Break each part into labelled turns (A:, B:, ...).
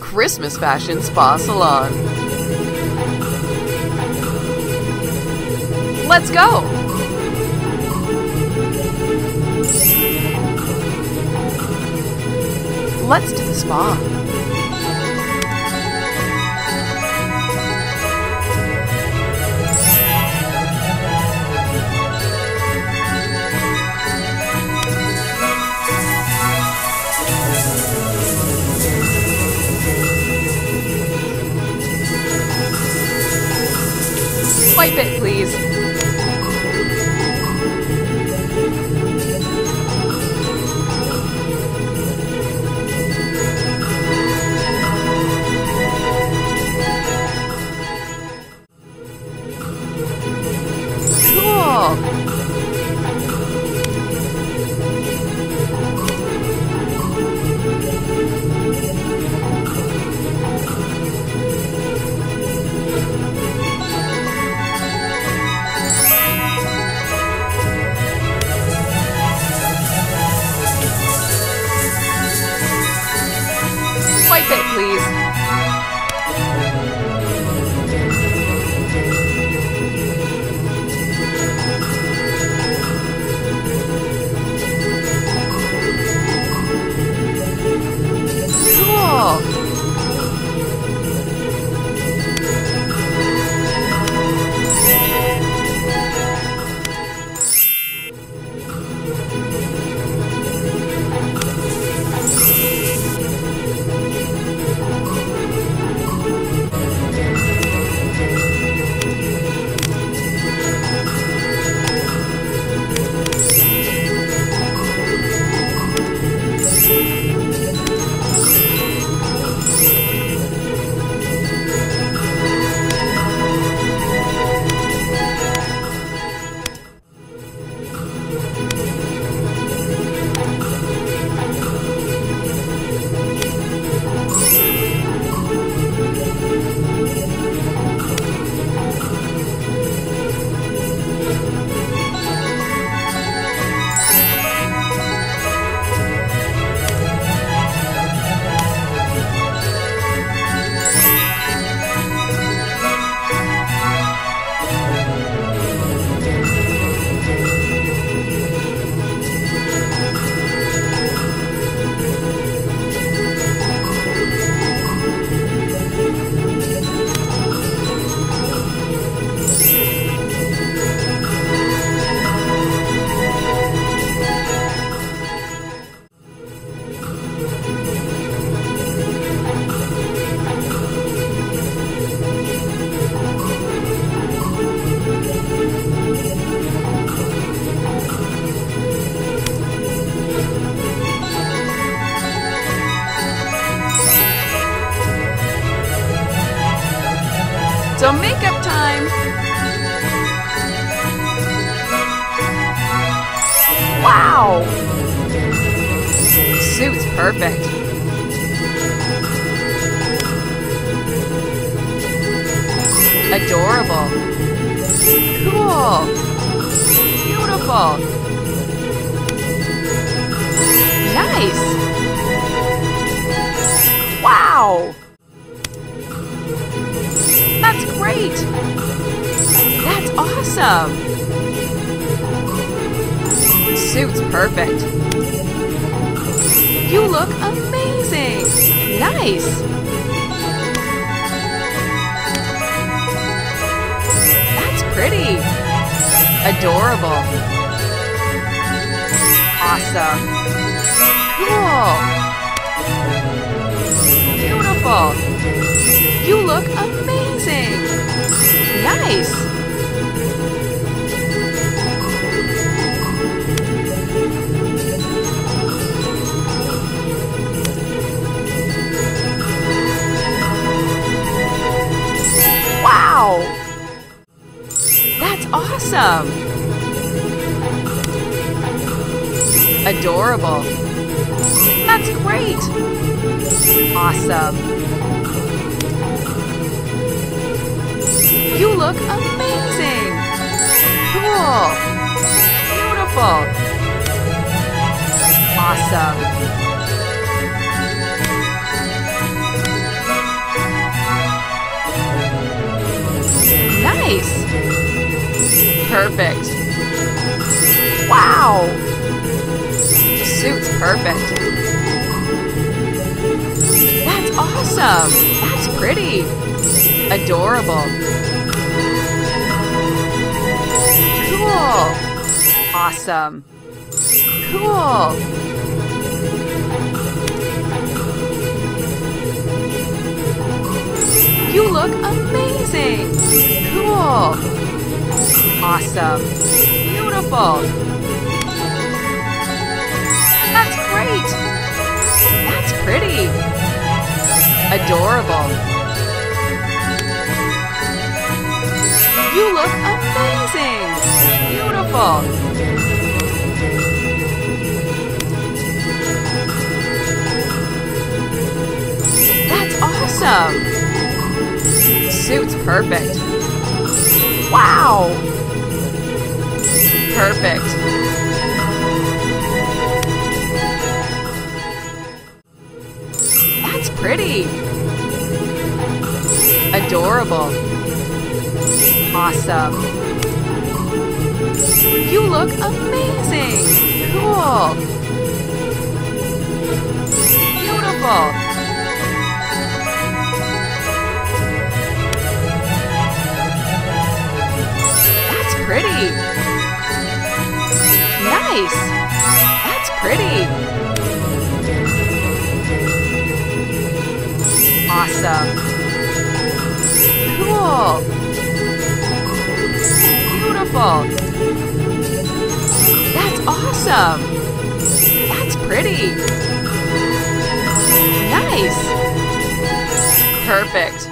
A: Christmas Fashion Spa Salon. Let's go! Let's do the spa. So makeup time! Wow! Suit's perfect. Adorable. Cool. Beautiful. Nice. Awesome. Suit's perfect. You look amazing. Nice. That's pretty. Adorable. Awesome. Cool. Beautiful. You look amazing. Nice. Wow. That's awesome. Adorable. That's great. Awesome. You look amazing! Cool! Beautiful! Awesome! Nice! Perfect! Wow! Suit's perfect! That's awesome! That's pretty! Adorable! Cool! Awesome! Cool! You look amazing! Cool! Awesome! Beautiful! That's great! That's pretty! Adorable! You look amazing! That's awesome! Suit's perfect. Wow! Perfect. That's pretty. Adorable. Awesome. You look amazing. Cool. Beautiful. That's pretty. Nice. That's pretty. Awesome. Cool. Beautiful. That's awesome. That's pretty. Nice. Perfect.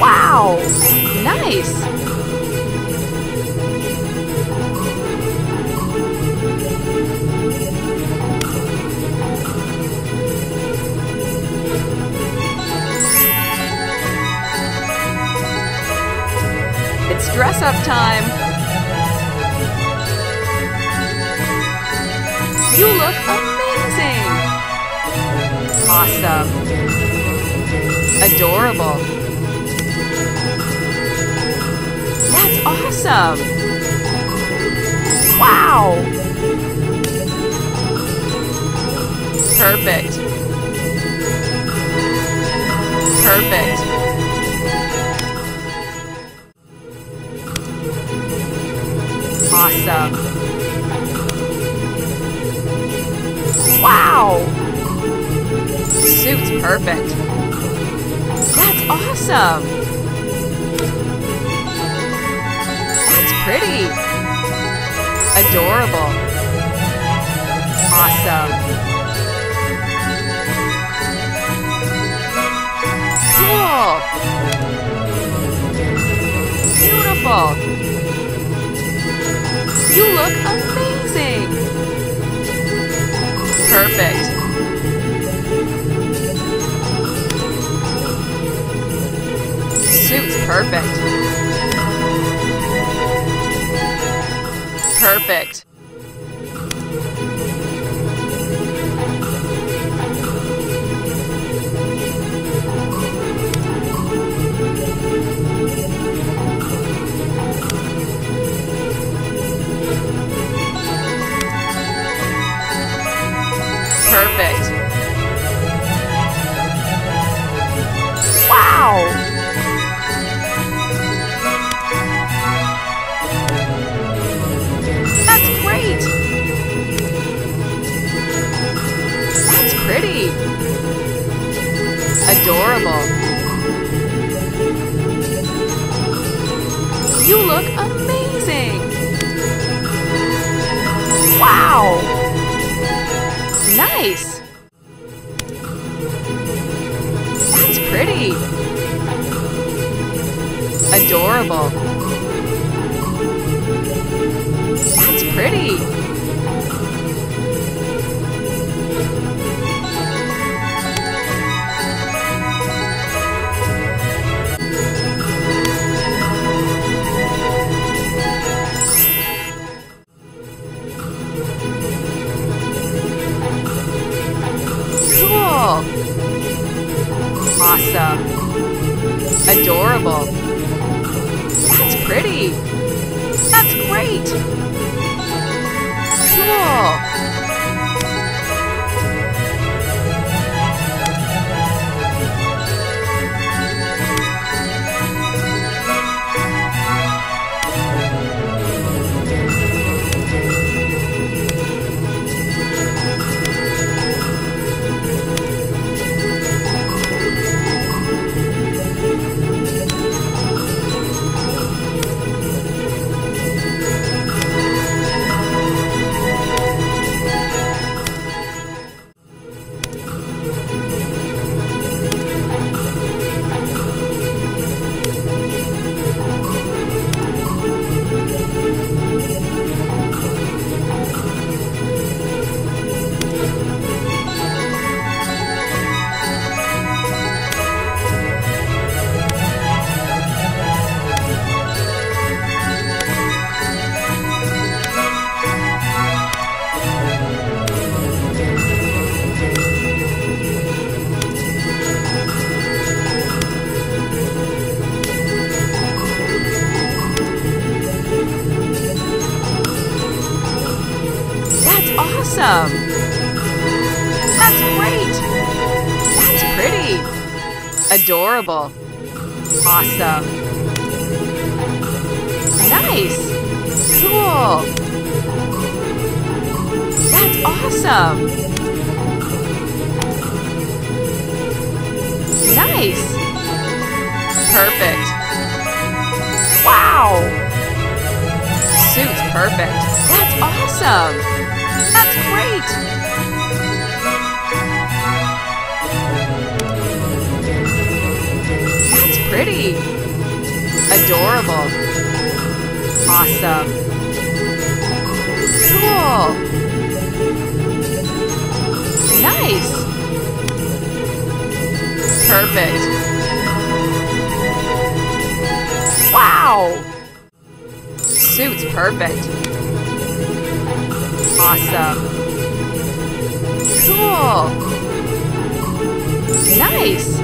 A: Wow! Nice! It's dress up time! You look amazing! Awesome! Adorable! That's awesome! Wow! Perfect. That's pretty. Adorable. Awesome. Cool. Beautiful. You look amazing. Adorable! You look amazing! Wow! Nice! That's pretty! Adorable! That's pretty! Awesome. That's great. That's pretty. Adorable. Awesome. Nice. Cool. That's awesome. Nice. Perfect. Wow. Suit's perfect. That's awesome. That's great. That's pretty. Adorable. Awesome. Cool. Nice. Perfect. Wow. Suit's perfect. Awesome. Cool. Nice.